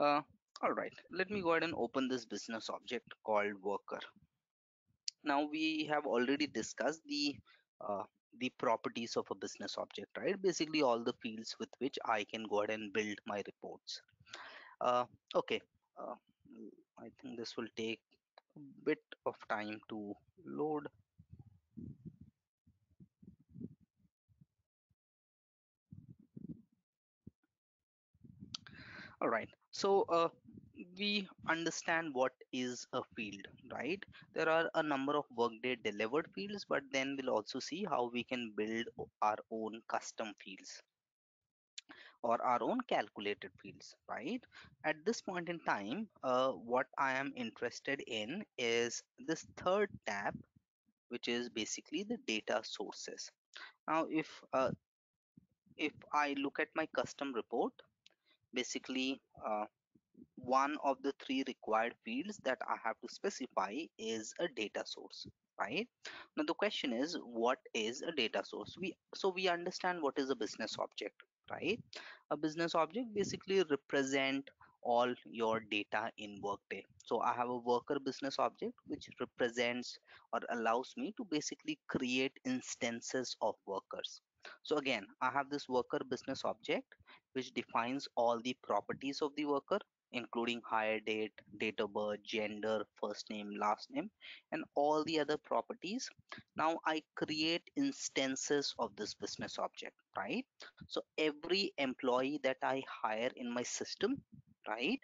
Uh, all right, let me go ahead and open this business object called worker. Now we have already discussed the uh, the properties of a business object, right? Basically all the fields with which I can go ahead and build my reports. Uh, okay, uh, I think this will take a bit of time to load. All right, so uh, we understand what is a field, right? There are a number of workday delivered fields, but then we'll also see how we can build our own custom fields or our own calculated fields, right? At this point in time, uh, what I am interested in is this third tab, which is basically the data sources. Now, if uh, if I look at my custom report, basically uh, one of the three required fields that I have to specify is a data source right? Now the question is what is a data source? We so we understand what is a business object right? A business object basically represent all your data in workday. So i have a worker business object which represents or allows me to basically create instances of workers. So again i have this worker business object which defines all the properties of the worker including hire date, date of birth, gender, first name, last name, and all the other properties. Now I create instances of this business object, right? So every employee that I hire in my system, right?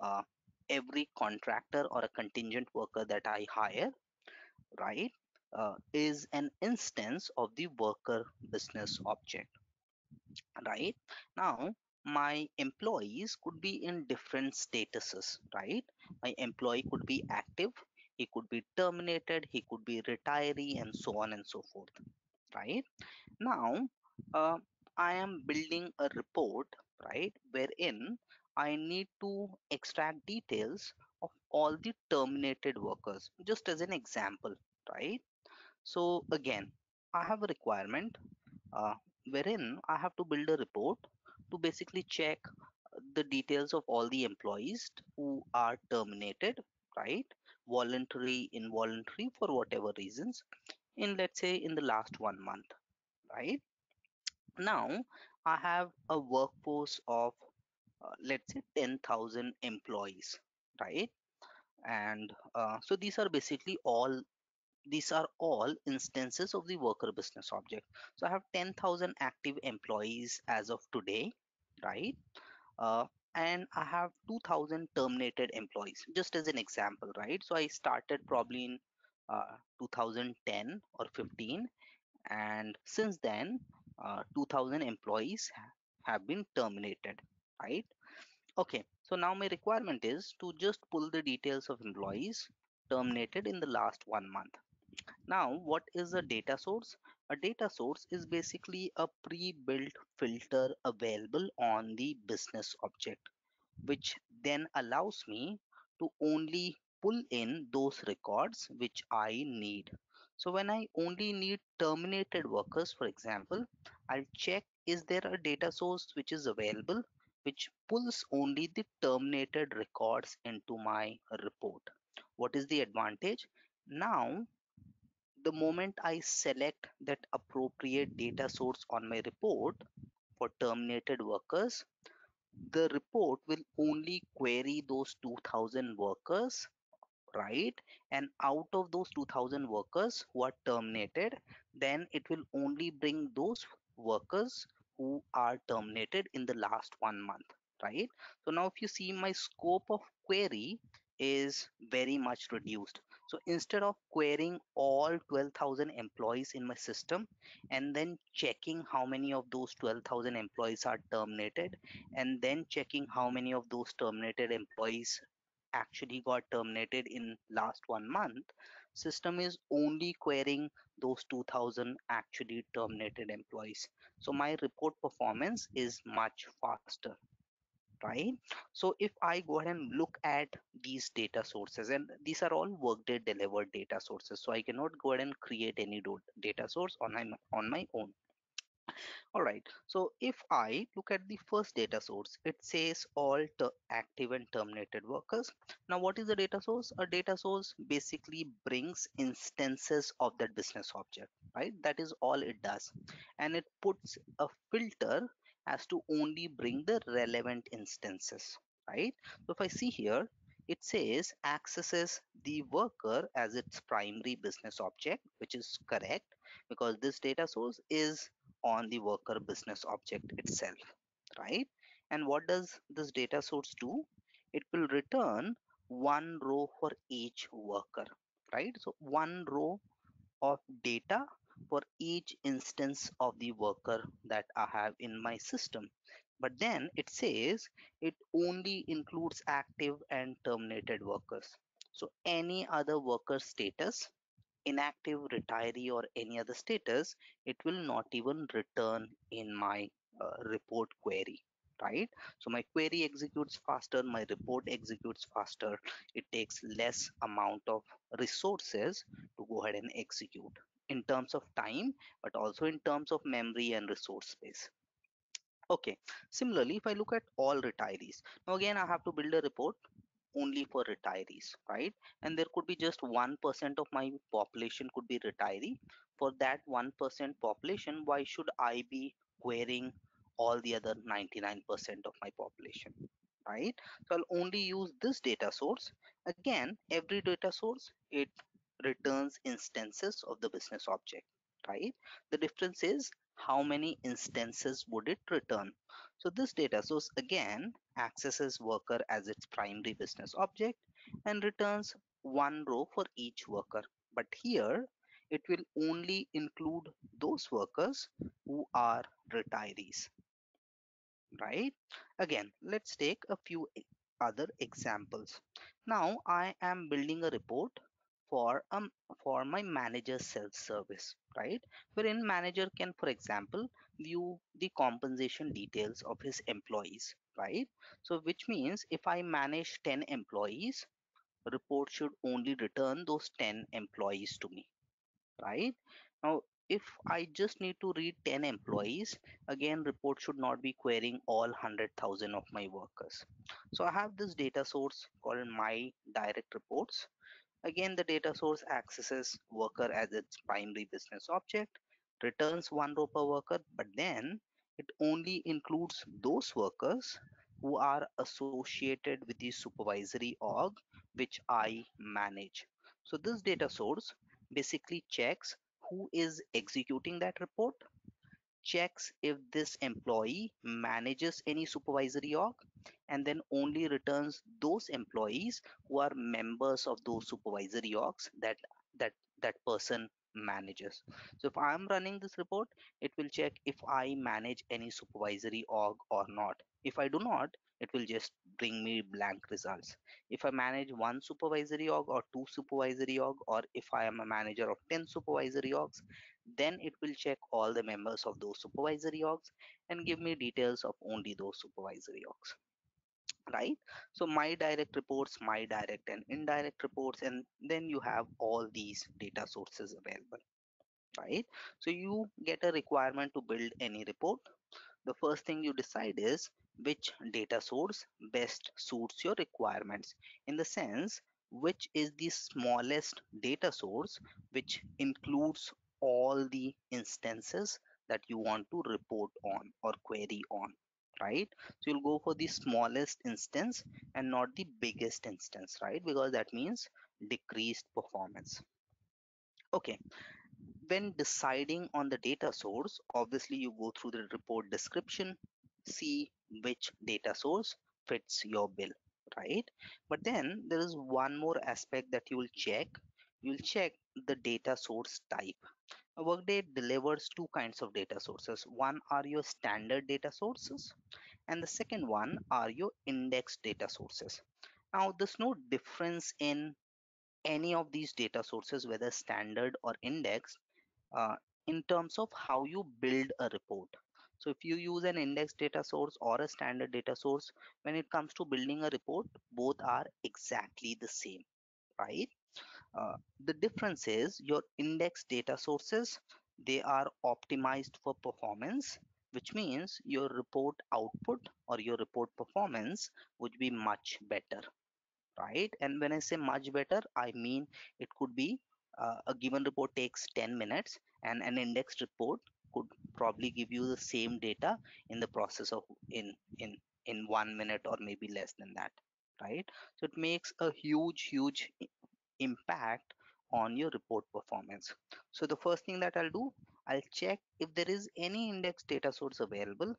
Uh, every contractor or a contingent worker that I hire, right? Uh, is an instance of the worker business object right now my employees could be in different statuses right? My employee could be active he could be terminated he could be retiree and so on and so forth right? Now uh, i am building a report right wherein i need to extract details of all the terminated workers just as an example right? So again i have a requirement uh, wherein I have to build a report to basically check the details of all the employees who are terminated, right? Voluntary, involuntary, for whatever reasons, in let's say in the last one month, right? Now I have a workforce of uh, let's say 10,000 employees, right? And uh, so these are basically all these are all instances of the worker business object so i have 10000 active employees as of today right? Uh, and i have 2000 terminated employees just as an example right? So i started probably in uh, 2010 or 15 and since then uh, 2000 employees have been terminated right? Okay so now my requirement is to just pull the details of employees terminated in the last one month. Now, what is the data source? A data source is basically a pre-built filter available on the business object, which then allows me to only pull in those records which I need. So when I only need terminated workers, for example, I'll check is there a data source which is available which pulls only the terminated records into my report. What is the advantage? Now the moment I select that appropriate data source on my report for terminated workers, the report will only query those 2000 workers, right? And out of those 2000 workers who are terminated, then it will only bring those workers who are terminated in the last one month, right? So now if you see my scope of query is very much reduced so instead of querying all 12,000 employees in my system and then checking how many of those 12,000 employees are terminated and then checking how many of those terminated employees actually got terminated in last one month system is only querying those 2000 actually terminated employees. So my report performance is much faster right so if i go ahead and look at these data sources and these are all workday delivered data sources so i cannot go ahead and create any data source on my on my own All right. So if I look at the first data source, it says all active and terminated workers. Now, what is a data source? A data source basically brings instances of that business object, right? That is all it does. And it puts a filter as to only bring mm-hmm. the relevant instances, right? So if I see here, it says accesses the worker as its primary business object, which is correct because this data source is on the worker business object itself right? And what does this data source do? It will return one row for each worker right? So one row of data for each instance of the worker that i have in my system. But then it says it only includes active and terminated workers. So any other worker status inactive retiree or any other status it will not even return in my uh, report query right? So my query executes faster my report executes faster. It takes less amount of resources to go ahead and execute in terms of time but also in terms of memory and resource space. Okay similarly if i look at all retirees now again i have to build a report only for retirees right? And there could be just 1% of my population could be retiree. For that 1% population why should i be querying all the other 99% of my population right? So i'll only use this data source. Again every data source it returns instances of the business object right? The difference is how many instances would it return. So this data source again accesses worker as its primary business object and returns one row for each worker. But here it will only include those workers who are retirees right? Again let's take a few other examples. Now i am building a report for um for my manager self service right? Wherein manager can for example view the compensation details of his employees right? So which means if i manage 10 employees report should only return those 10 employees to me right? Now if i just need to read 10 employees again report should not be querying all 100000 of my workers. So i have this data source called my direct reports again the data source accesses worker as its primary business object returns one row per worker but then it only includes those workers who are associated with the supervisory org which i manage. So this data source basically checks who is executing that report checks if this employee manages any supervisory org and then only returns those employees who are members of those supervisory orgs that that that person manages. So if i'm running this report it will check if i manage any supervisory org or not. If i do not it will just bring me blank results. If i manage one supervisory org or two supervisory org or if i am a manager of 10 supervisory orgs then it will check all the members of those supervisory orgs and give me details of only those supervisory orgs right? So my direct reports my direct and indirect reports and then you have all these data sources available right? So you get a requirement to build any report. The first thing you decide is which data source best suits your requirements in the sense which is the smallest data source which includes all the instances that you want to report on or query on right so you'll go for the smallest instance and not the biggest instance right because that means decreased performance okay when deciding on the data source, obviously you go through the report description, see which data source fits your bill, right? But then there is one more aspect that you will check. You'll check the data source type. Workday delivers two kinds of data sources. One are your standard data sources, and the second one are your index data sources. Now, there's no difference in any of these data sources, whether standard or index, uh, in terms of how you build a report. So if you use an index data source or a standard data source, when it comes to building a report, both are exactly the same, right? Uh, the difference is your index data sources, they are optimized for performance which means your report output or your report performance would be much better right? And when i say much better i mean it could be uh, a given report takes 10 minutes and an indexed report could probably give you the same data in the process of in in in one minute or maybe less than that right? So it makes a huge huge impact on your report performance. So the first thing that i'll do i'll check if there is any index data source available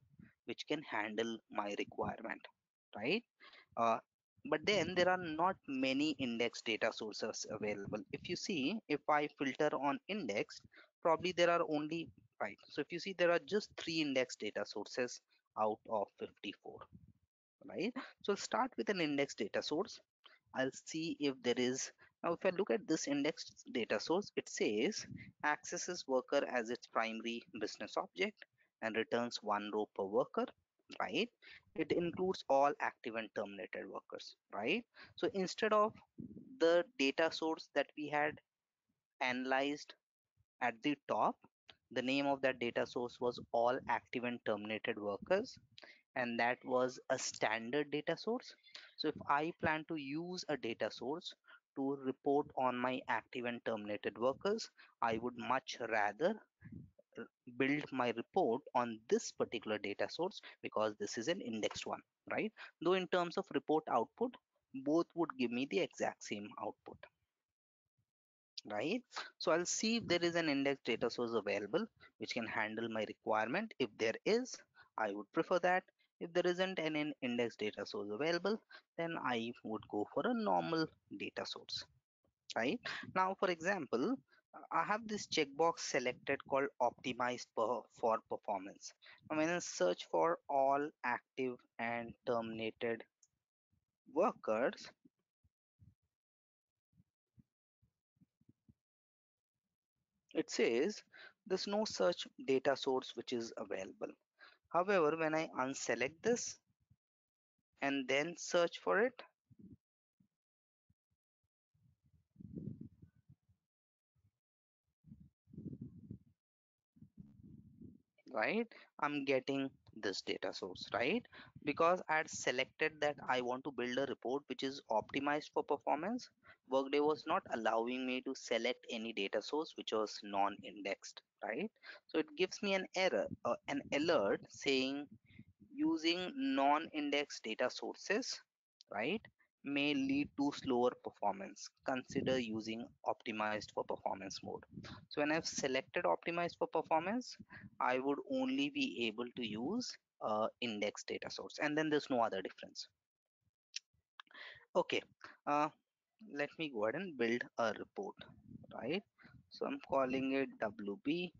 which can handle my requirement right? Uh, but then there are not many index data sources available. If you see if i filter on index probably there are only right so if you see there are just three index data sources out of 54 right? So I'll start with an index data source. I'll see if there is now if I look at this indexed data source it says accesses worker as its primary business object and returns one row per worker right? It includes all active and terminated workers right? So instead of the data source that we had analyzed at the top the name of that data source was all active and terminated workers and that was a standard data source. So if i plan to use a data source to report on my active and terminated workers. I would much rather build my report on this particular data source because this is an indexed one right? Though in terms of report output both would give me the exact same output right? So i'll see if there is an index data source available which can handle my requirement. If there is i would prefer that if there isn't an index data source available then i would go for a normal data source right? Now for example i have this checkbox selected called optimized per, for performance. I'm going to search for all active and terminated workers. It says there's no such data source which is available however when i unselect this and then search for it right i'm getting this data source right? Because i had selected that i want to build a report which is optimized for performance workday was not allowing me to select any data source which was non-indexed right? So it gives me an error uh, an alert saying using non-indexed data sources right may lead to slower performance. Consider using optimized for performance mode. So when i've selected optimized for performance i would only be able to use uh, index data source and then there's no other difference. Okay uh, let me go ahead and build a report right? So i'm calling it wb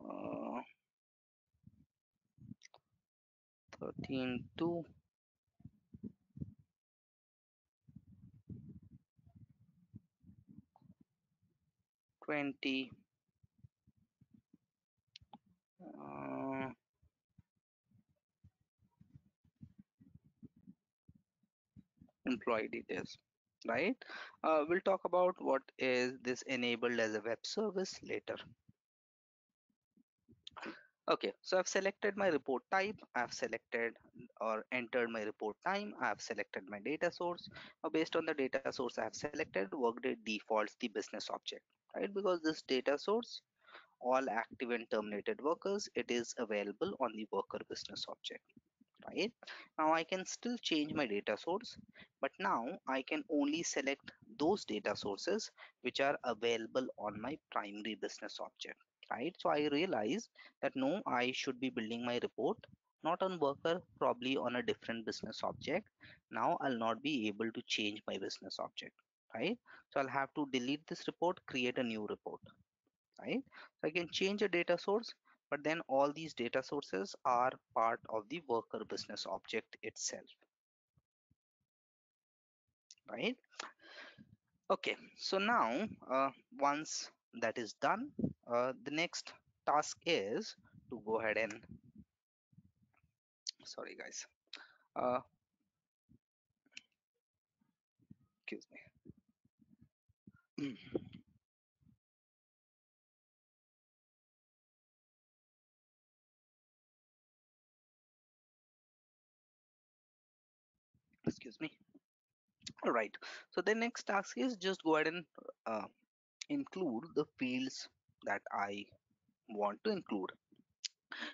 uh, 13 2 20 uh, employee details right? Uh, we'll talk about what is this enabled as a web service later. Okay so i've selected my report type i've selected or entered my report time i've selected my data source. Now based on the data source i have selected workday defaults the business object right? Because this data source all active and terminated workers it is available on the worker business object right? Now i can still change my data source but now i can only select those data sources which are available on my primary business object right? So i realize that no i should be building my report not on worker probably on a different business object. Now i'll not be able to change my business object right? So i'll have to delete this report create a new report right? So i can change a data source but then all these data sources are part of the worker business object itself. Right? Okay so now uh, once that is done uh, the next task is to go ahead and sorry guys. Uh, excuse me all right. So the next task is just go ahead and uh, include the fields that i want to include.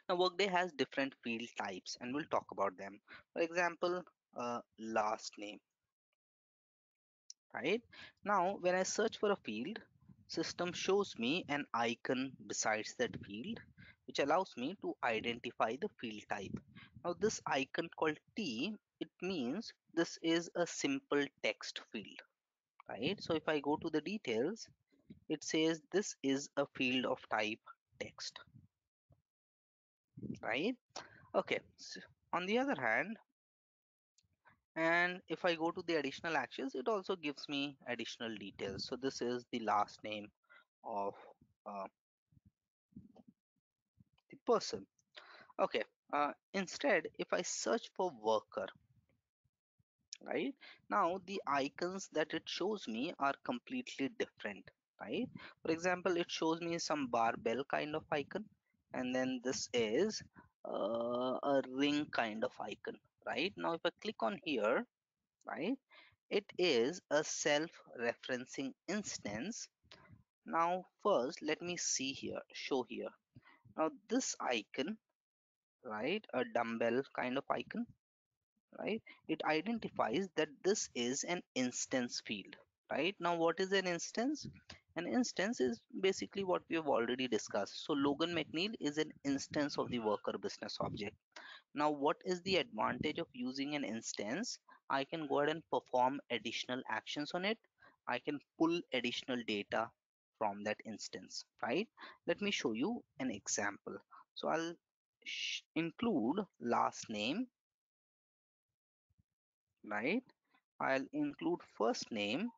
Now workday has different field types and we'll talk about them. For example uh, last name. Right? Now when i search for a field system shows me an icon besides that field which allows me to identify the field type. Now this icon called t it means this is a simple text field right? So if i go to the details it says this is a field of type text right? Okay so on the other hand and if I go to the additional actions it also gives me additional details. So this is the last name of uh, the person. Okay uh, instead if I search for worker right? Now the icons that it shows me are completely different right? For example it shows me some barbell kind of icon and then this is uh, a ring kind of icon right? Now if I click on here right it is a self-referencing instance. Now first let me see here show here. Now this icon right a dumbbell kind of icon right? It identifies that this is an instance field right? Now what is an instance? An instance is basically what we have already discussed. So logan mcneil is an instance of the worker business object. Now what is the advantage of using an instance? I can go ahead and perform additional actions on it. I can pull additional data from that instance right? Let me show you an example. So i'll include last name right? I'll include first name.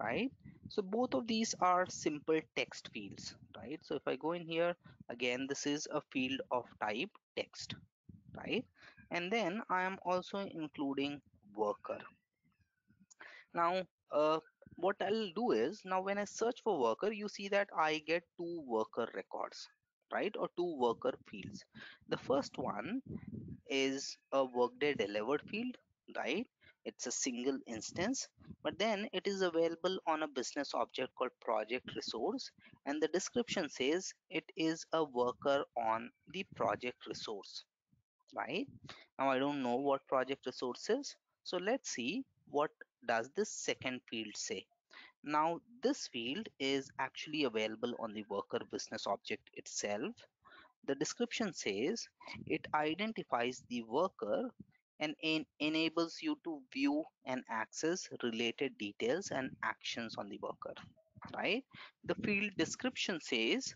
Right? So both of these are simple text fields right? So if I go in here again this is a field of type text right? And then I am also including worker. Now uh, what I'll do is now when I search for worker you see that I get two worker records right or two worker fields. The first one is a workday delivered field right? It's a single instance but then it is available on a business object called project resource and the description says it is a worker on the project resource right? Now i don't know what project resource is so let's see what does this second field say now this field is actually available on the worker business object itself. The description says it identifies the worker and en enables you to view and access related details and actions on the worker right? The field description says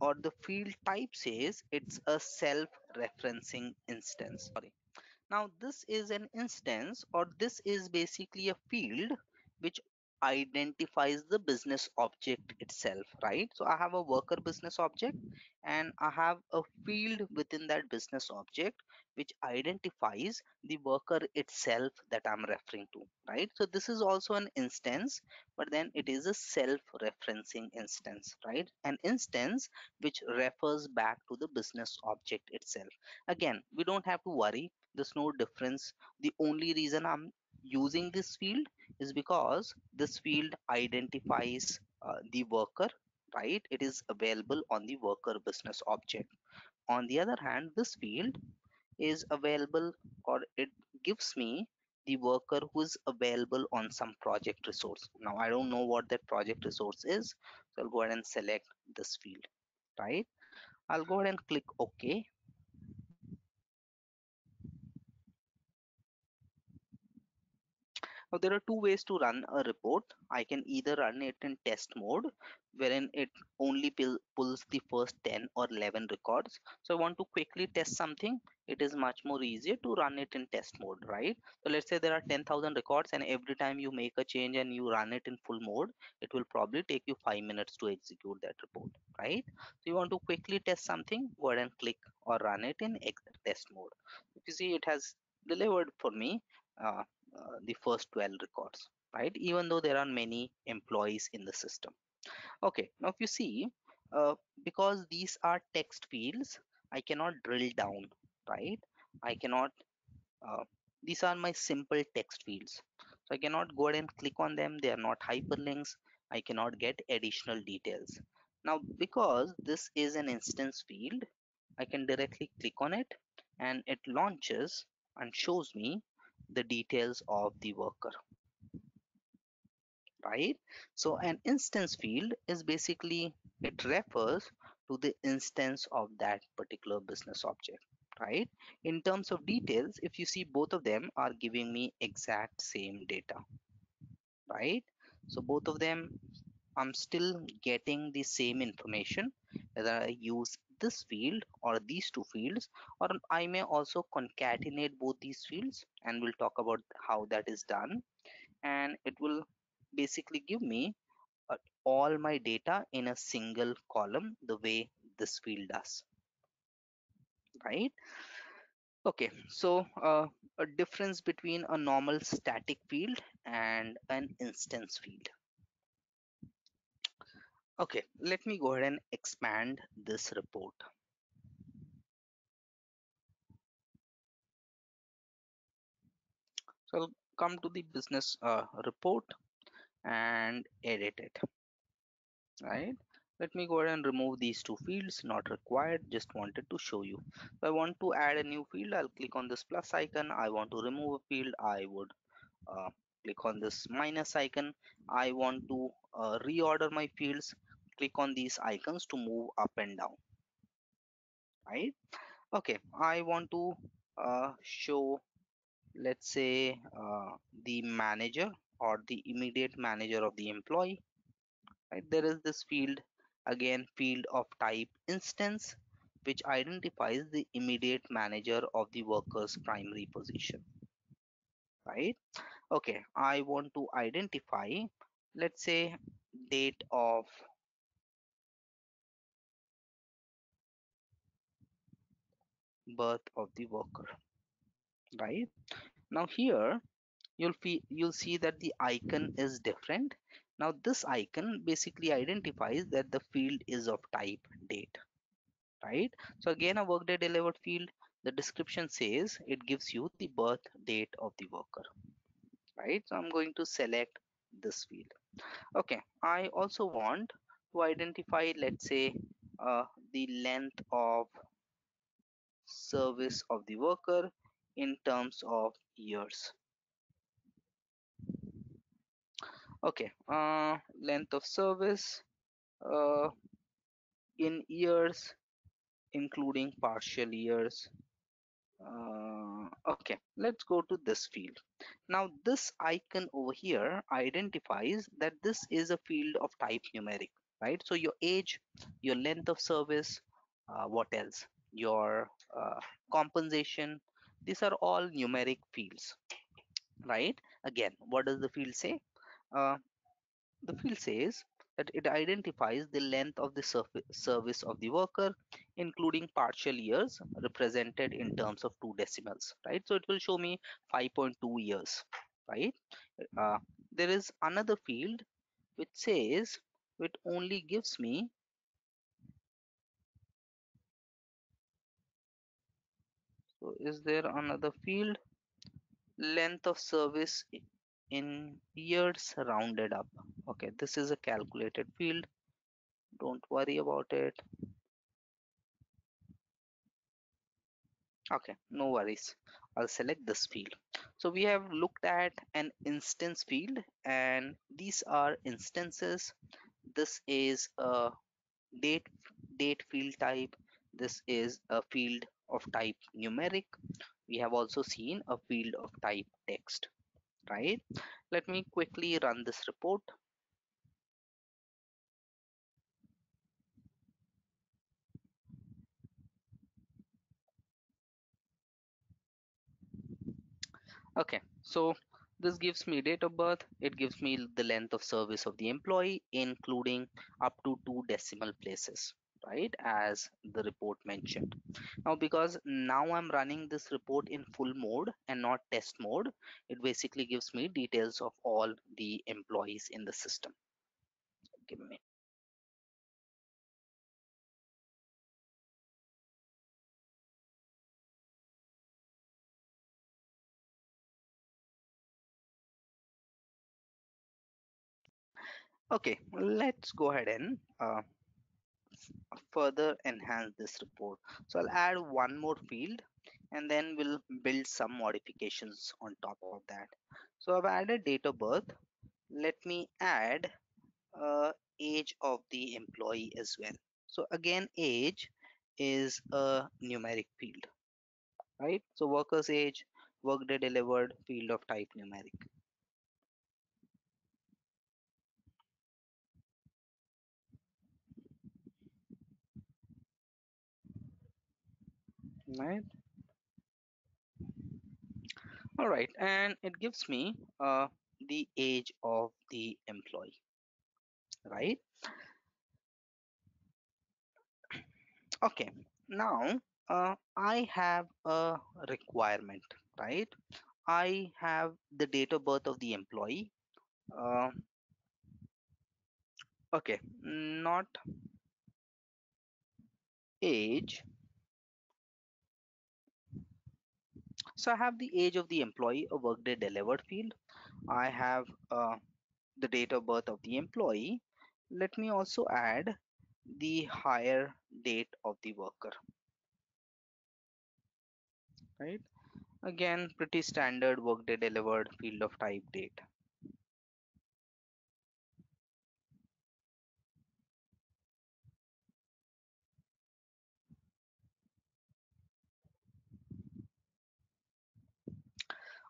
or the field type says it's a self-referencing instance. Sorry. Now this is an instance or this is basically a field which identifies the business object itself right? So i have a worker business object and i have a field within that business object which identifies the worker itself that i'm referring to right? So this is also an instance but then it is a self-referencing instance right? An instance which refers back to the business object itself. Again we don't have to worry. There's no difference. The only reason i'm using this field is because this field identifies uh, the worker right? It is available on the worker business object. On the other hand this field is available or it gives me the worker who is available on some project resource. Now i don't know what that project resource is so i'll go ahead and select this field right? I'll go ahead and click ok Now there are two ways to run a report. I can either run it in test mode wherein it only pulls the first 10 or 11 records. So I want to quickly test something. It is much more easier to run it in test mode, right? So let's say there are 10,000 records and every time you make a change and you run it in full mode, it will probably take you five minutes to execute that report, right? So you want to quickly test something, go ahead and click or run it in test mode. If you see it has delivered for me uh, uh, the first 12 records right? Even though there are many employees in the system. Okay now if you see uh, because these are text fields i cannot drill down right? I cannot uh, these are my simple text fields. So i cannot go ahead and click on them. They are not hyperlinks. I cannot get additional details. Now because this is an instance field i can directly click on it and it launches and shows me the details of the worker right? So an instance field is basically it refers to the instance of that particular business object right? In terms of details if you see both of them are giving me exact same data right? So both of them i'm still getting the same information whether i use this field or these two fields or i may also concatenate both these fields and we'll talk about how that is done. And it will basically give me uh, all my data in a single column the way this field does. Right? Okay so uh, a difference between a normal static field and an instance field okay let me go ahead and expand this report. So I'll come to the business uh, report and edit it. Right? Let me go ahead and remove these two fields not required just wanted to show you. If i want to add a new field i'll click on this plus icon. I want to remove a field i would uh, click on this minus icon. I want to uh, reorder my fields. Click on these icons to move up and down. Right? Okay. I want to uh, show let's say uh, the manager or the immediate manager of the employee. Right? There is this field again field of type instance which identifies the immediate manager of the worker's primary position. Right okay i want to identify let's say date of birth of the worker right? Now here you'll feel you'll see that the icon is different. Now this icon basically identifies that the field is of type date right? So again a workday delivered field the description says it gives you the birth date of the worker right? So i'm going to select this field. Okay i also want to identify let's say uh, the length of service of the worker in terms of years. Okay uh, length of service uh, in years including partial years. Uh, okay let's go to this field now this icon over here identifies that this is a field of type numeric right? So your age your length of service uh, what else? Your uh, compensation. These are all numeric fields right? Again what does the field say? Uh, the field says that it identifies the length of the service of the worker including partial years represented in terms of two decimals right? So it will show me 5.2 years right? Uh, there is another field which says it only gives me so is there another field? Length of service in years rounded up. Okay this is a calculated field. Don't worry about it. Okay no worries. I'll select this field. So we have looked at an instance field and these are instances. This is a date date field type. This is a field of type numeric. We have also seen a field of type text right? Let me quickly run this report. Okay so this gives me date of birth it gives me the length of service of the employee including up to two decimal places right as the report mentioned. Now because now i'm running this report in full mode and not test mode it basically gives me details of all the employees in the system. Give me. Okay let's go ahead and uh, further enhance this report. So I'll add one more field and then we'll build some modifications on top of that. So I've added date of birth. Let me add uh, age of the employee as well. So again, age is a numeric field, right? So worker's age, workday delivered, field of type numeric, right? All right, and it gives me uh, the age of the employee, right? Okay, now uh, I have a requirement, right? I have the date of birth of the employee. Uh, okay, not age. So I have the age of the employee, a workday delivered field. I have uh, the date of birth of the employee. Let me also add the hire date of the worker, right? Again, pretty standard workday delivered field of type date.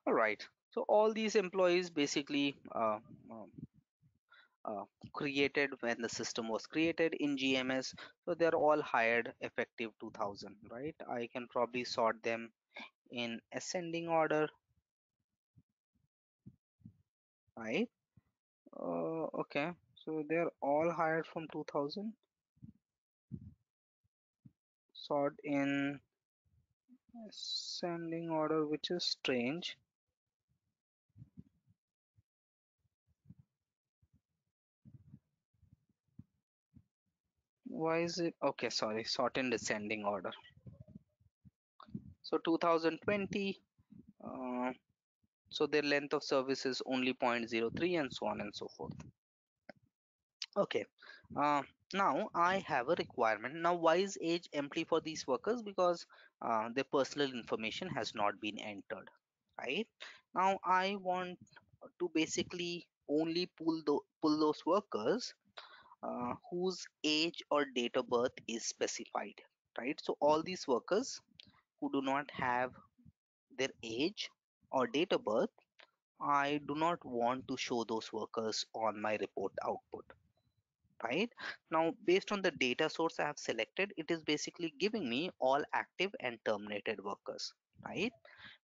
All right. So all these employees basically uh, um, uh, created when the system was created in GMS. So they're all hired effective 2000, right? I can probably sort them in ascending order, right? Uh, okay. So they're all hired from 2000. Sort in ascending order, which is strange. Why is it? Okay, sorry. Sort in descending order. So 2020. Uh, so their length of service is only 0.03 and so on and so forth okay uh, now i have a requirement now why is age empty for these workers because uh, their personal information has not been entered right now i want to basically only pull the pull those workers uh, whose age or date of birth is specified right so all these workers who do not have their age or date of birth I do not want to show those workers on my report output, right? Now, based on the data source I have selected, it is basically giving me all active and terminated workers, right?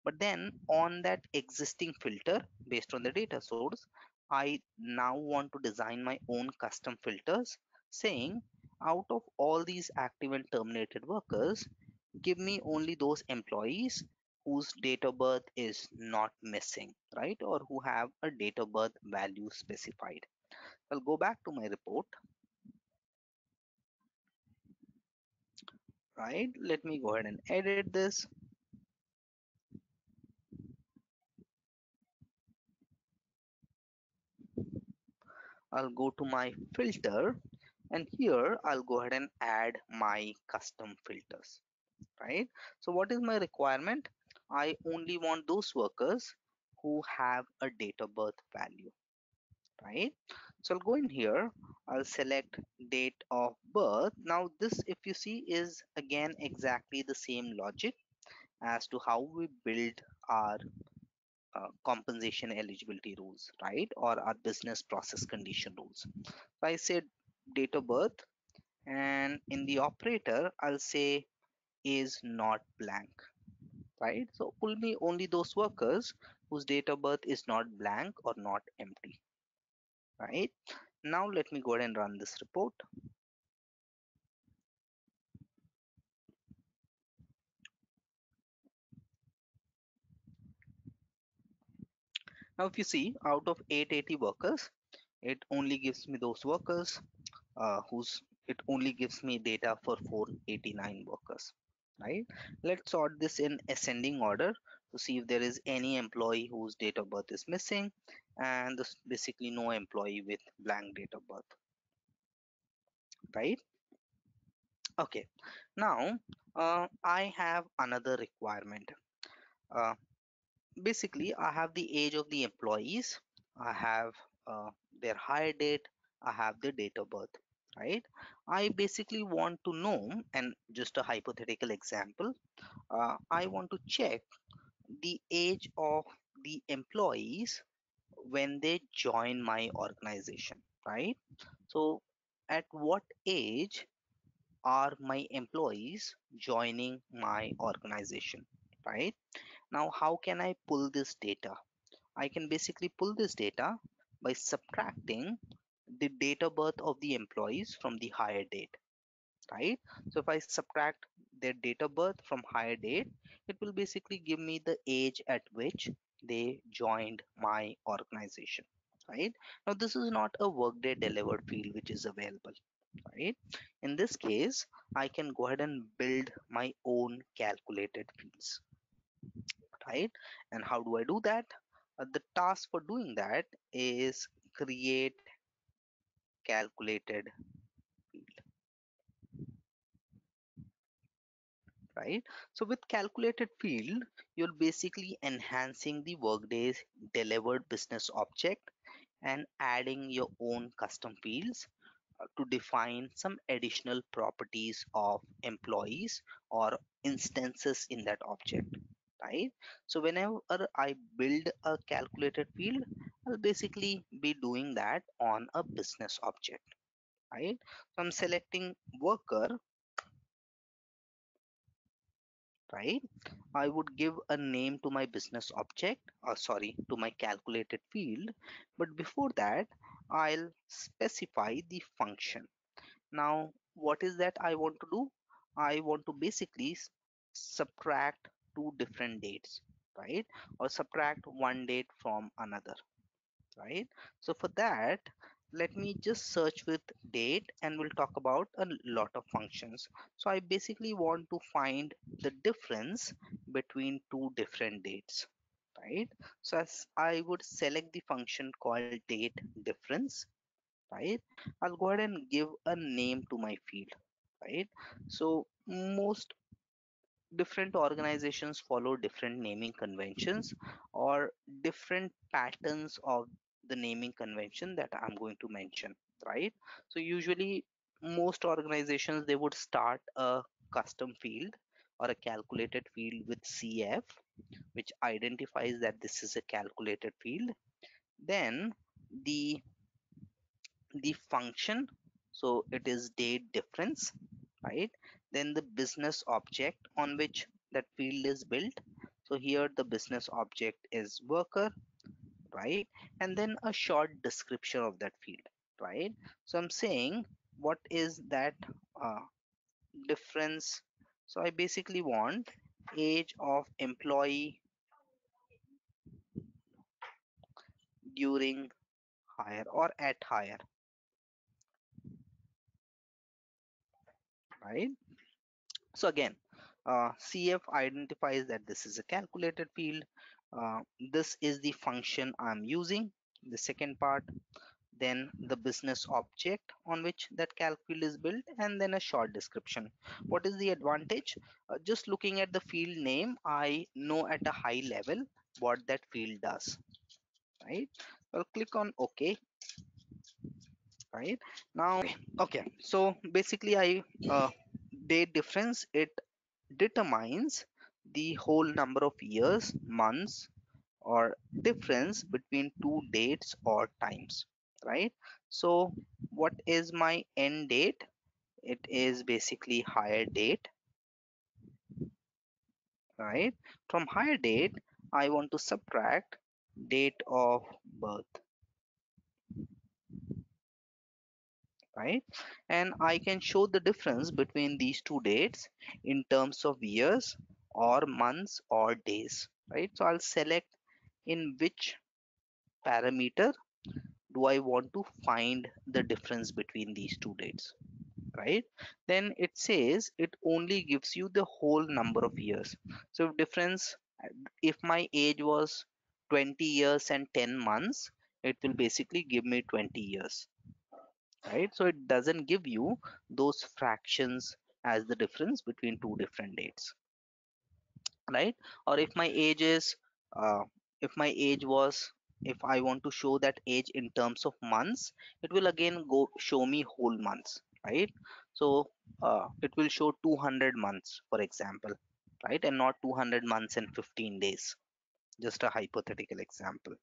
But then on that existing filter, based on the data source, I now want to design my own custom filters saying out of all these active and terminated workers, give me only those employees whose date of birth is not missing, right? Or who have a date of birth value specified. I'll go back to my report, right? Let me go ahead and edit this. I'll go to my filter and here I'll go ahead and add my custom filters, right? So what is my requirement? I only want those workers who have a date of birth value, right? So I'll go in here, I'll select date of birth. Now this, if you see, is again exactly the same logic as to how we build our uh, compensation eligibility rules, right? Or our business process condition rules. So I said date of birth and in the operator, I'll say is not blank, right? So pull me only those workers whose date of birth is not blank or not empty, right? Now let me go ahead and run this report. Now if you see out of 880 workers, it only gives me those workers uh, whose it only gives me data for 489 workers right? Let's sort this in ascending order to see if there is any employee whose date of birth is missing and this basically no employee with blank date of birth right? Okay. Now uh, I have another requirement. Uh, basically I have the age of the employees I have uh, their hire date I have their date of birth right? I basically want to know and just a hypothetical example uh, I want to check the age of the employees when they join my organization right? So at what age are my employees joining my organization right now how can i pull this data? I can basically pull this data by subtracting the date of birth of the employees from the hire date right? So if i subtract their date of birth from hire date it will basically give me the age at which they joined my organization right? Now this is not a workday delivered field which is available right? In this case i can go ahead and build my own calculated fields right? And how do i do that? Uh, the task for doing that is create calculated field right? So with calculated field you're basically enhancing the workday's delivered business object and adding your own custom fields uh, to define some additional properties of employees or instances in that object right so whenever i build a calculated field i'll basically be doing that on a business object right? So i'm selecting worker right? I would give a name to my business object or sorry to my calculated field. But before that i'll specify the function. Now what is that i want to do? I want to basically subtract two different dates right? Or subtract one date from another right? So for that let me just search with date and we'll talk about a lot of functions. So i basically want to find the difference between two different dates right? So as i would select the function called date difference right? I'll go ahead and give a name to my field right? So most different organizations follow different naming conventions or different patterns of the naming convention that i'm going to mention right? So usually most organizations they would start a custom field or a calculated field with cf which identifies that this is a calculated field. Then the the function so it is date difference right then the business object on which that field is built. So here the business object is worker right? And then a short description of that field right? So i'm saying what is that uh, difference? So i basically want age of employee during hire or at hire right so again uh, cf identifies that this is a calculated field. Uh, this is the function i'm using the second part then the business object on which that calc is built and then a short description. What is the advantage? Uh, just looking at the field name i know at a high level what that field does right? I'll click on ok right? Now okay so basically i uh, date difference it determines the whole number of years months or difference between two dates or times right? So what is my end date? It is basically hire date right? From hire date i want to subtract date of birth right? And i can show the difference between these two dates in terms of years or months or days right? So i'll select in which parameter do I want to find the difference between these two dates right? Then it says it only gives you the whole number of years. So if difference if my age was 20 years and 10 months it will basically give me 20 years right? So it doesn't give you those fractions as the difference between two different dates right? Or if my age is uh, if my age was if i want to show that age in terms of months it will again go show me whole months right? So uh, it will show 200 months for example right? And not 200 months and 15 days. Just a hypothetical example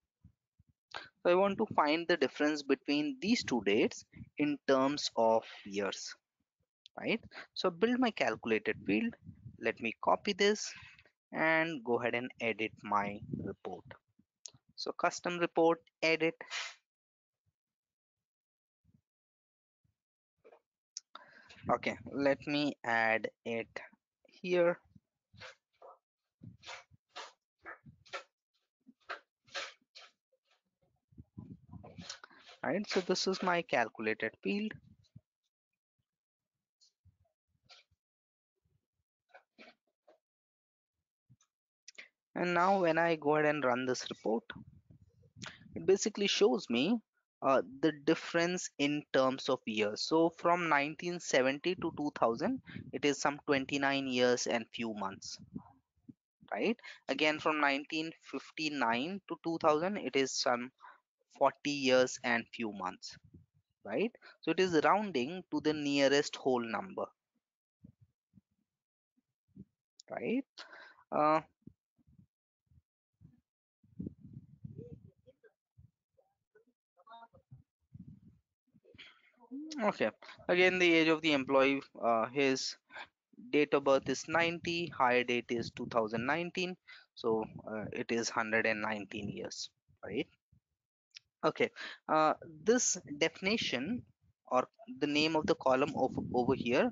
so i want to find the difference between these two dates in terms of years right so build my calculated field let me copy this and go ahead and edit my report. So custom report, edit. Okay, let me add it here. Right, so this is my calculated field. And now when I go ahead and run this report, it basically shows me uh, the difference in terms of years. So from 1970 to 2000, it is some 29 years and few months. Right. Again, from 1959 to 2000, it is some 40 years and few months. Right. So it is rounding to the nearest whole number. Right. Uh, Okay. Again, the age of the employee, uh, his date of birth is 90, hire date is 2019, so uh, it is 119 years, right? Okay. Uh, this definition or the name of the column of, over here,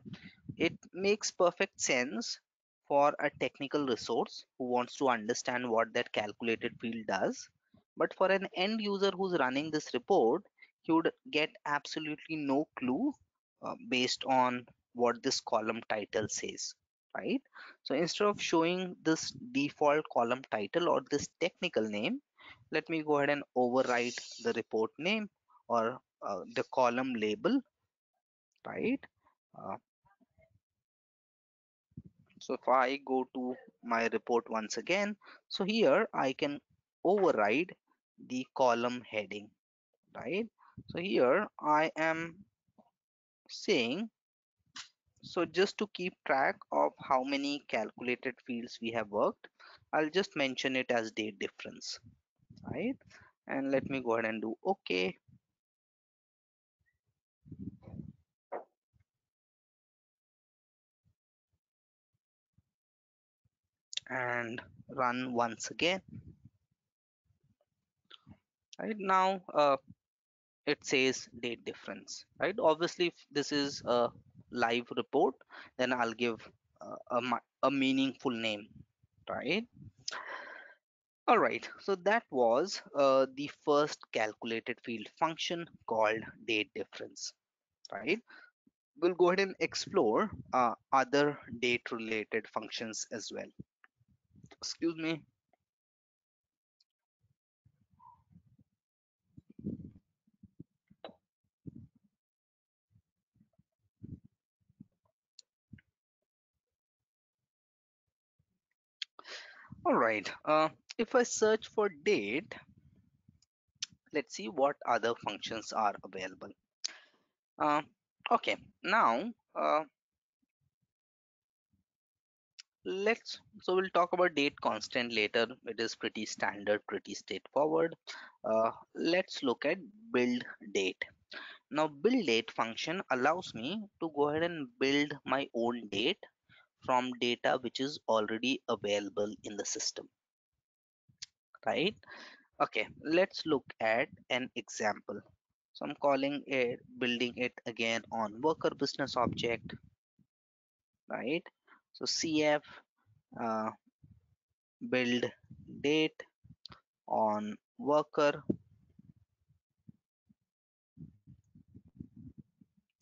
it makes perfect sense for a technical resource who wants to understand what that calculated field does. But for an end user who's running this report, he would get absolutely no clue uh, based on what this column title says, right? So instead of showing this default column title or this technical name, let me go ahead and overwrite the report name or uh, the column label, right? Uh, so if I go to my report once again, so here I can override the column heading, right? So here I am saying, so just to keep track of how many calculated fields we have worked, I'll just mention it as date difference, right? And let me go ahead and do OK. And run once again. Right now, uh, it says date difference right obviously if this is a live report then i'll give uh, a, a meaningful name right all right. So that was uh, the first calculated field function called date difference right? We'll go ahead and explore uh, other date related functions as well. Excuse me. All right uh, if i search for date let's see what other functions are available. Uh, okay now uh, let's so we'll talk about date constant later. It is pretty standard pretty straightforward. Uh, let's look at build date. Now build date function allows me to go ahead and build my own date from data which is already available in the system right? Okay let's look at an example. So i'm calling it building it again on worker business object right? So cf uh, build date on worker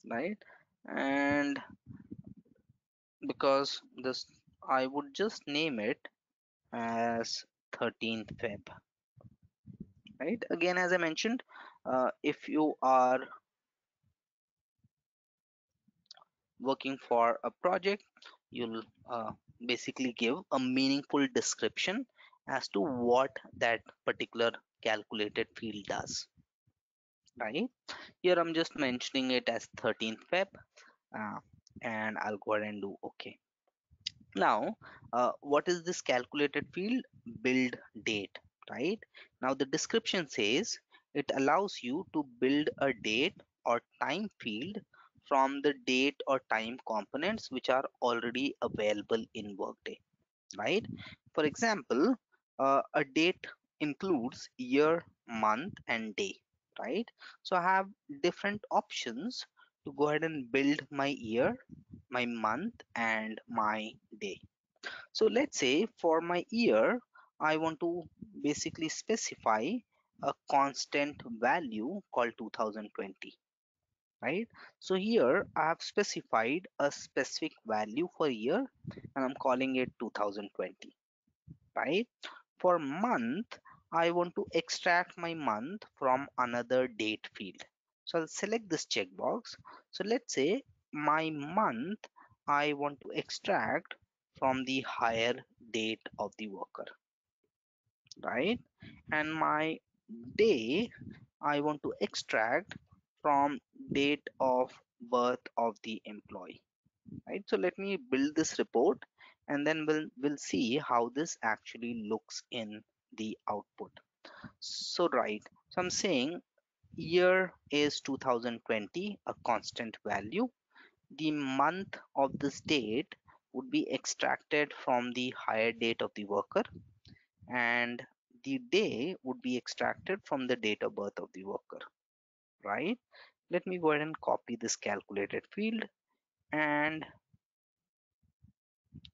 right? And because this I would just name it as 13th Feb. Right? Again as I mentioned uh, if you are working for a project you'll uh, basically give a meaningful description as to what that particular calculated field does. Right? Here i'm just mentioning it as 13th feb uh, and i'll go ahead and do okay now uh, what is this calculated field? Build date right? Now the description says it allows you to build a date or time field from the date or time components which are already available in workday right? For example uh, a date includes year month and day right? So i have different options to go ahead and build my year my month and my day. So let's say for my year i want to basically specify a constant value called 2020 right? So here i have specified a specific value for year and i'm calling it 2020 right? For month i want to extract my month from another date field so i'll select this checkbox. So let's say my month i want to extract from the hire date of the worker right? And my day i want to extract from date of birth of the employee right? So let me build this report and then we'll we'll see how this actually looks in the output. So right. So i'm saying year is 2020 a constant value. The month of this date would be extracted from the hire date of the worker and the day would be extracted from the date of birth of the worker right? Let me go ahead and copy this calculated field and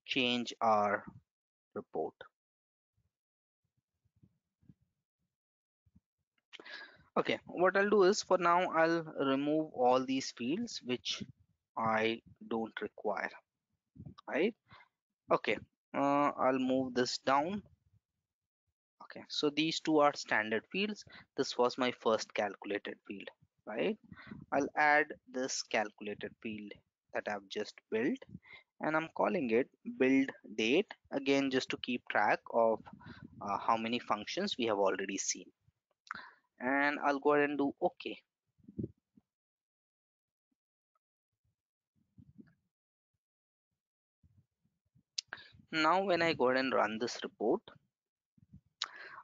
change our report okay what i'll do is for now i'll remove all these fields which i don't require right? Okay uh, i'll move this down. Okay so these two are standard fields. This was my first calculated field right? I'll add this calculated field that i've just built and i'm calling it build date again just to keep track of uh, how many functions we have already seen and i'll go ahead and do okay. Now when i go ahead and run this report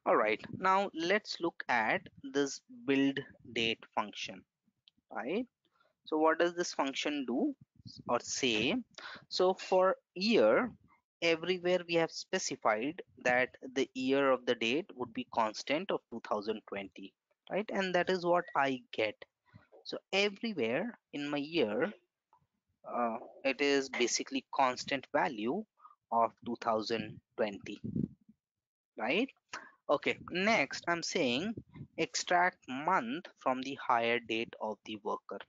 all right now let's look at this build date function right? So what does this function do or say? So for year everywhere we have specified that the year of the date would be constant of 2020 right? And that is what i get. So everywhere in my year uh, it is basically constant value of 2020 right? Okay next i'm saying extract month from the hire date of the worker.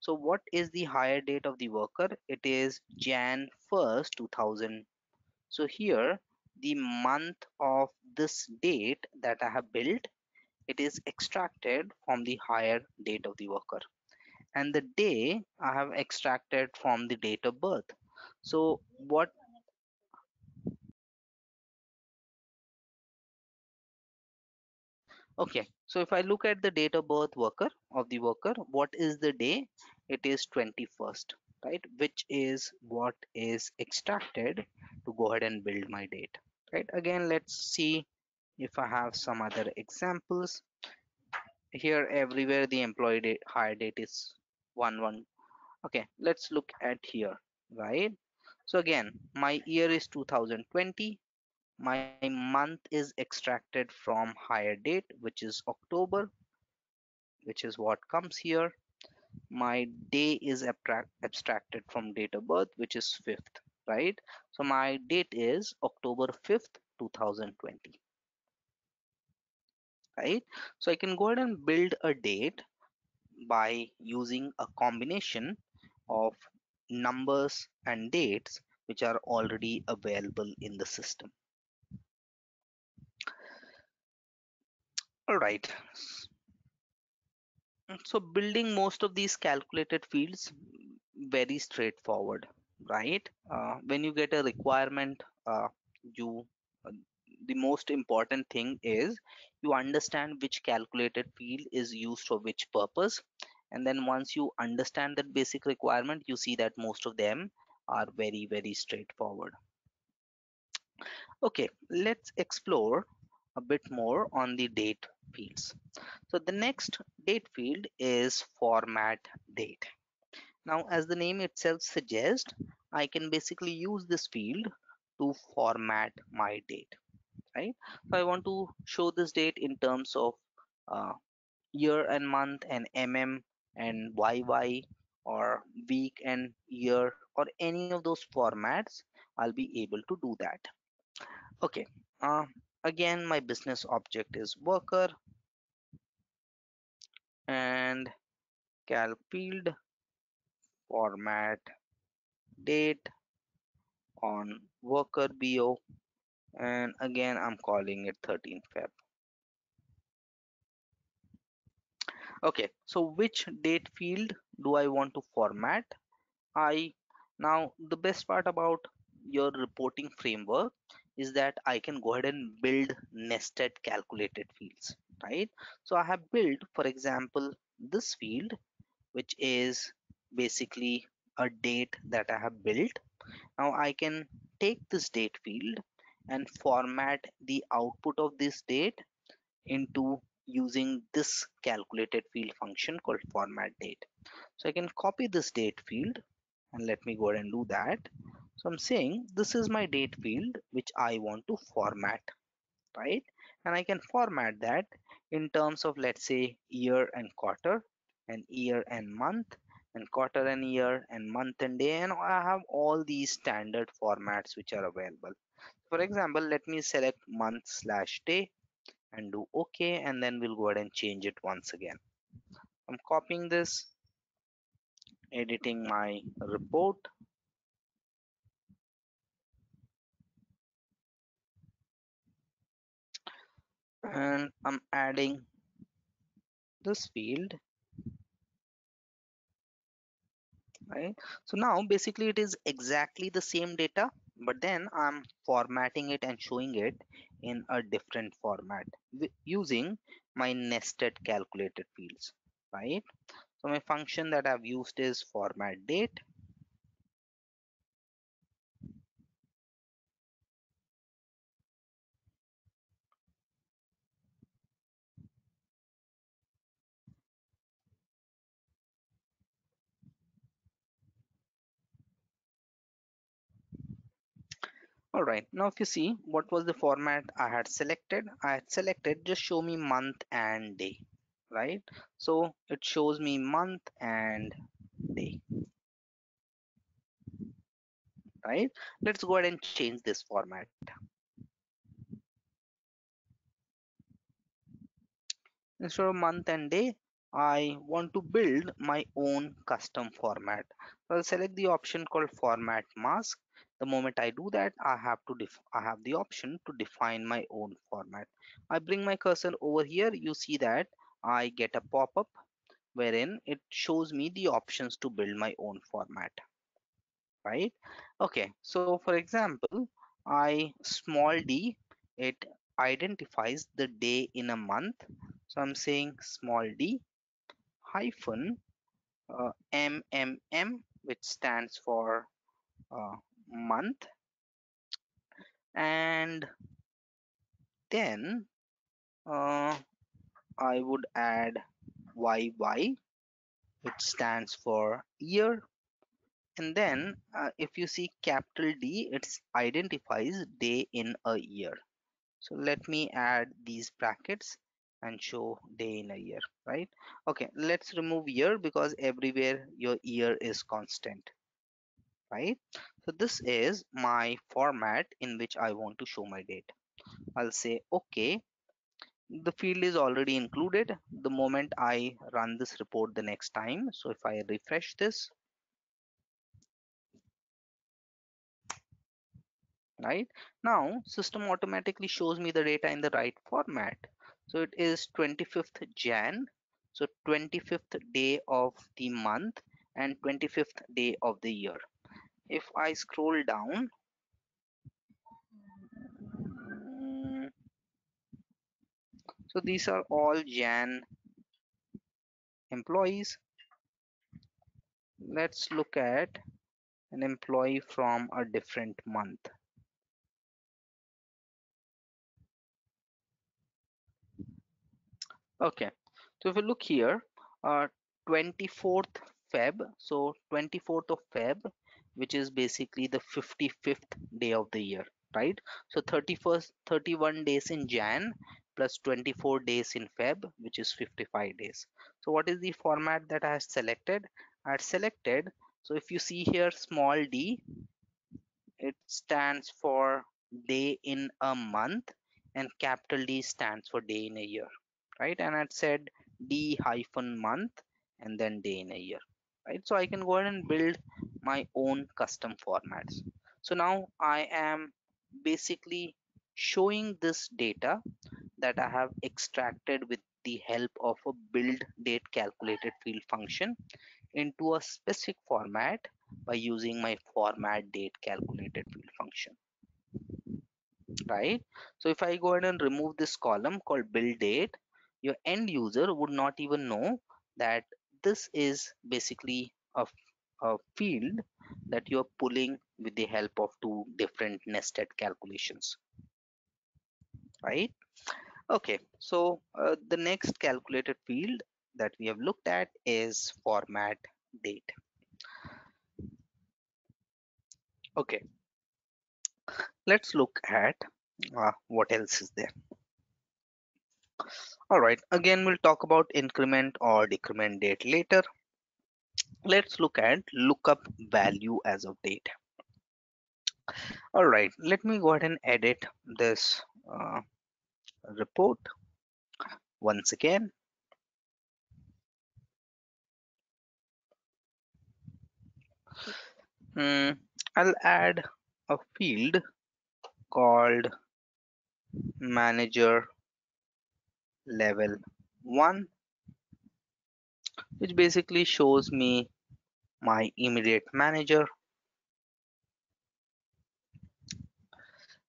So what is the hire date of the worker? It is jan 1st 2000 so here the month of this date that i have built it is extracted from the hire date of the worker. And the day i have extracted from the date of birth. So what okay so if i look at the date of birth worker of the worker what is the day? It is 21st right? Which is what is extracted to go ahead and build my date right? Again let's see if i have some other examples. Here everywhere the employee date hire date is 1 1 okay let's look at here right? So again my year is 2020 my month is extracted from hire date which is october which is what comes here. My day is abstracted from date of birth which is 5th right? So my date is october 5th 2020 right? So i can go ahead and build a date by using a combination of numbers and dates which are already available in the system. All right. So building most of these calculated fields very straightforward right? Uh, when you get a requirement uh, you the most important thing is you understand which calculated field is used for which purpose. And then once you understand that basic requirement you see that most of them are very very straightforward. Okay let's explore a bit more on the date fields. So the next date field is format date. Now as the name itself suggests I can basically use this field to format my date right? So I want to show this date in terms of uh, year and month and mm and yy or week and year or any of those formats I'll be able to do that. Okay uh, again my business object is worker and cal field format date on worker bo and again I'm calling it 13 Feb. Okay so which date field do I want to format? I now the best part about your reporting framework is that I can go ahead and build nested calculated fields right? So I have built for example this field which is basically a date that I have built. Now I can take this date field and format the output of this date into using this calculated field function called format date. So I can copy this date field and let me go ahead and do that. So I'm saying this is my date field which I want to format right? And I can format that in terms of let's say year and quarter and year and month and quarter and year and month and day. And I have all these standard formats which are available for example let me select month slash day and do OK and then we'll go ahead and change it once again. I'm copying this editing my report. And I'm adding this field right? So now basically it is exactly the same data but then I'm formatting it and showing it in a different format using my nested calculated fields right? So my function that I've used is format date all right. Now if you see what was the format I had selected? I had selected just show me month and day right? So it shows me month and day right? Let's go ahead and change this format. Instead of month and day I want to build my own custom format. So I'll select the option called format mask the moment I do that I have to I have the option to define my own format. I bring my cursor over here. You see that I get a pop-up wherein it shows me the options to build my own format right? Okay so for example I small d it identifies the day in a month. So I'm saying small d hyphen uh, mmm which stands for uh, month and then uh, I would add YY which stands for year. And then uh, if you see capital D it identifies day in a year. So let me add these brackets and show day in a year right? Okay let's remove year because everywhere your year is constant right? So this is my format in which I want to show my date. I'll say okay the field is already included. The moment I run this report the next time so if I refresh this right? Now system automatically shows me the data in the right format. So it is 25th jan so 25th day of the month and 25th day of the year if i scroll down so these are all jan employees. Let's look at an employee from a different month. Okay so if you look here uh 24th feb so 24th of feb which is basically the 55th day of the year right? So 31st 31 days in jan plus 24 days in feb which is 55 days. So what is the format that i have selected? I had selected so if you see here small d it stands for day in a month and capital d stands for day in a year right? And i said d hyphen month and then day in a year right? So i can go ahead and build my own custom formats. So now i am basically showing this data that i have extracted with the help of a build date calculated field function into a specific format by using my format date calculated field function right? So if i go ahead and remove this column called build date your end user would not even know that this is basically a, a field that you're pulling with the help of two different nested calculations right? Okay so uh, the next calculated field that we have looked at is format date. Okay let's look at uh, what else is there all right again we'll talk about increment or decrement date later. Let's look at lookup value as of date. All right let me go ahead and edit this uh, report once again. Hmm, I'll add a field called manager level 1 which basically shows me my immediate manager.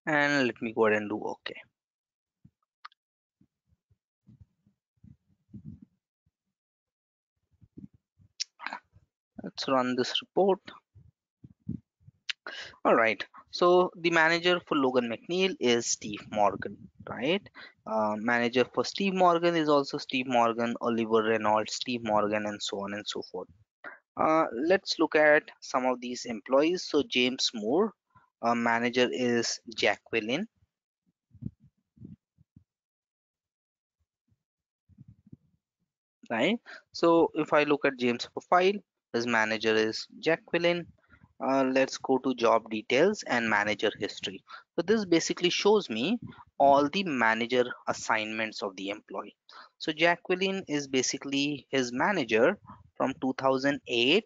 And let me go ahead and do okay. Let's run this report. All right. So the manager for logan mcneil is steve morgan right uh, manager for steve morgan is also steve morgan oliver reynolds steve morgan and so on and so forth. Uh, let's look at some of these employees. So james moore uh, manager is jacqueline right? So if i look at james profile his manager is jacqueline uh, let's go to job details and manager history. So this basically shows me all the manager assignments of the employee. So jacqueline is basically his manager from 2008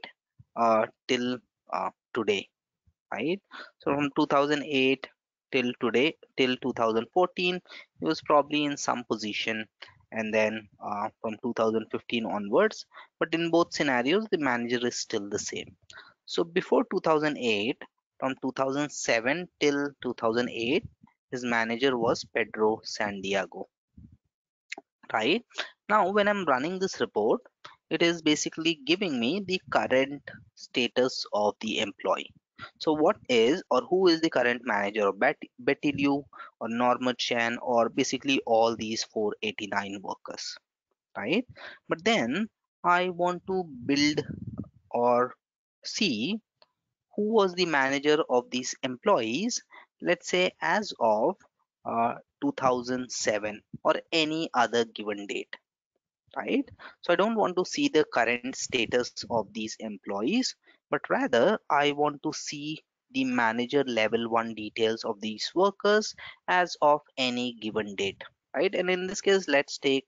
uh, till uh, today right? So from 2008 till today till 2014 he was probably in some position. And then uh, from 2015 onwards but in both scenarios the manager is still the same so before 2008 from 2007 till 2008 his manager was pedro santiago right now when i'm running this report it is basically giving me the current status of the employee so what is or who is the current manager of Bet- Betty Liu or Norma Chan or basically all these 489 workers, right? But then I want to build or see who was the manager of these employees, let's say as of uh, 2007 or any other given date right? So I don't want to see the current status of these employees, but rather I want to see the manager level one details of these workers as of any given date, right? And in this case, let's take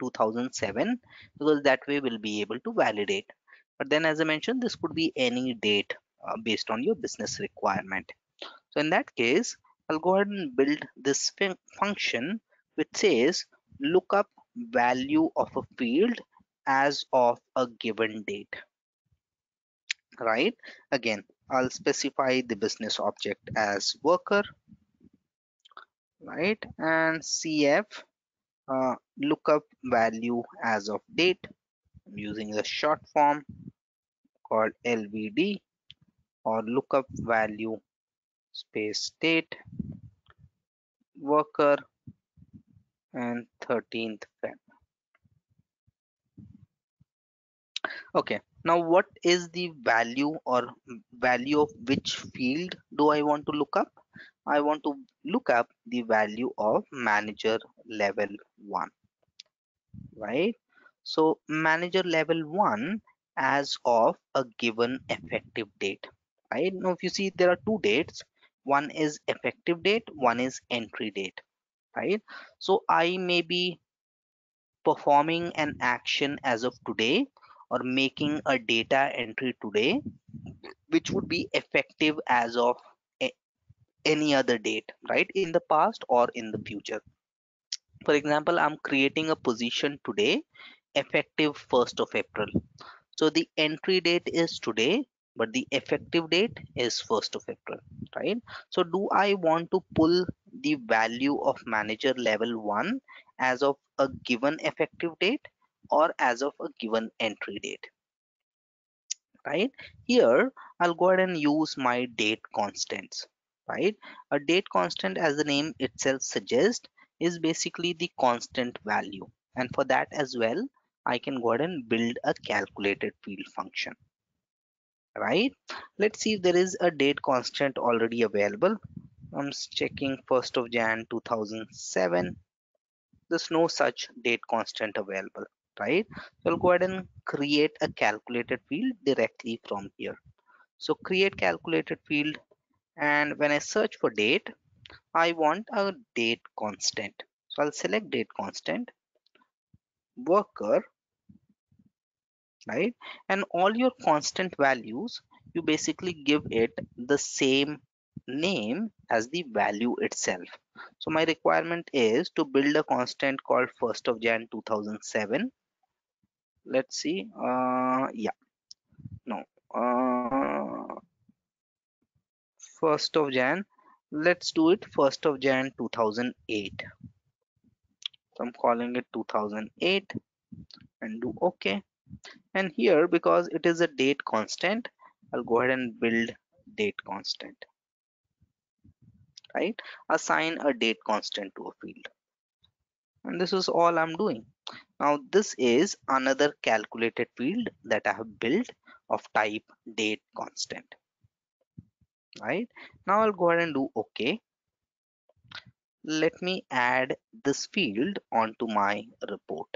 2007 because that way we'll be able to validate. But then as I mentioned, this could be any date uh, based on your business requirement. So in that case, I'll go ahead and build this function which says look up value of a field as of a given date. Right? Again I'll specify the business object as worker. Right? And cf uh, lookup value as of date I'm using the short form called lvd or lookup value space date worker and 13th Feb. Okay, now what is the value or value of which field do I want to look up? I want to look up the value of manager level 1, right? So manager level 1 as of a given effective date, right? Now if you see there are two dates, one is effective date, one is entry date right? So i may be performing an action as of today or making a data entry today which would be effective as of any other date right? In the past or in the future. For example i'm creating a position today effective 1st of april. So the entry date is today but the effective date is 1st of april right? So do i want to pull the value of manager level 1 as of a given effective date or as of a given entry date? Right? Here i'll go ahead and use my date constants right? A date constant as the name itself suggests is basically the constant value. And for that as well i can go ahead and build a calculated field function right? Let's see if there is a date constant already available. I'm checking 1st of jan 2007 there's no such date constant available right? So i'll go ahead and create a calculated field directly from here. So create calculated field and when i search for date i want a date constant. So i'll select date constant worker right? And all your constant values you basically give it the same name as the value itself. So my requirement is to build a constant called 1st of jan 2007 let's see uh yeah. No uh 1st of jan let's do it 1st of jan 2008 so i'm calling it 2008 and do okay and here because it is a date constant I'll go ahead and build date constant right? Assign a date constant to a field. And this is all I'm doing. Now this is another calculated field that I have built of type date constant right? Now I'll go ahead and do OK. Let me add this field onto my report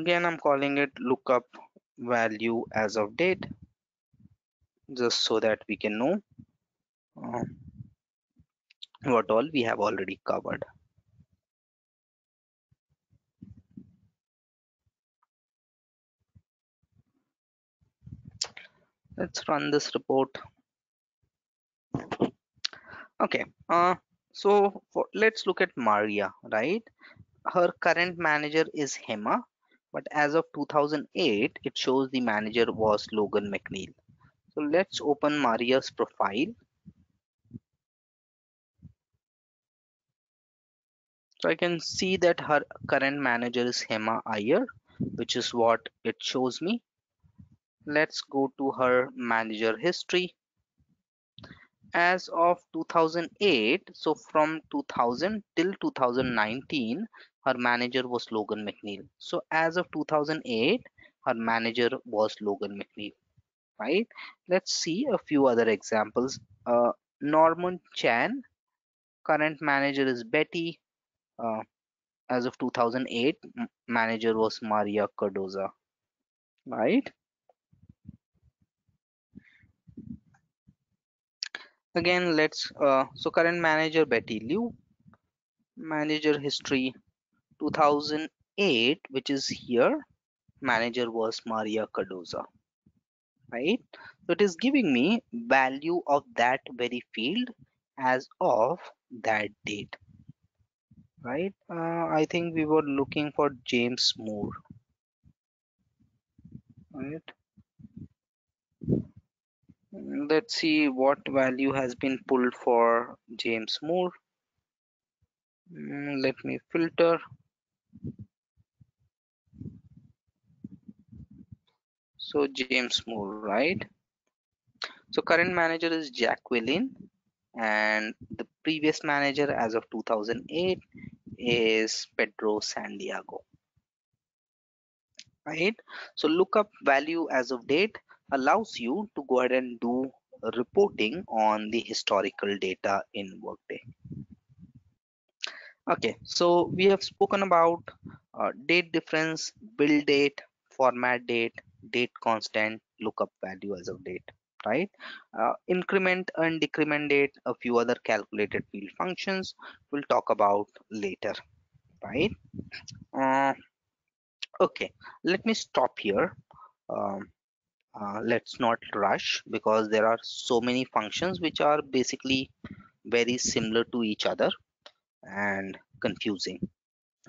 again i'm calling it lookup value as of date just so that we can know uh, what all we have already covered. Let's run this report. Okay uh so for, let's look at maria right? Her current manager is hema but as of 2008 it shows the manager was Logan McNeil. So let's open Maria's profile. So I can see that her current manager is Hema Iyer which is what it shows me. Let's go to her manager history. As of 2008 so from 2000 till 2019 her manager was Logan McNeil. So as of 2008, her manager was Logan McNeil, right? Let's see a few other examples. Uh, Norman Chan, current manager is Betty. Uh, as of 2008, manager was Maria Cardoza, right? Again, let's, uh, so current manager Betty Liu, manager history 2008 which is here manager was maria cardoza right? So it is giving me value of that very field as of that date right? Uh, i think we were looking for james moore right? Mm, let's see what value has been pulled for james moore. Mm, let me filter so james moore right? So current manager is jacqueline and the previous manager as of 2008 is pedro santiago right? So lookup value as of date allows you to go ahead and do reporting on the historical data in workday okay so we have spoken about uh, date difference build date format date date constant lookup value as of date right? Uh, increment and decrement date a few other calculated field functions we'll talk about later right? Uh, okay let me stop here. Um, uh, let's not rush because there are so many functions which are basically very similar to each other and confusing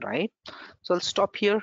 right? So i'll stop here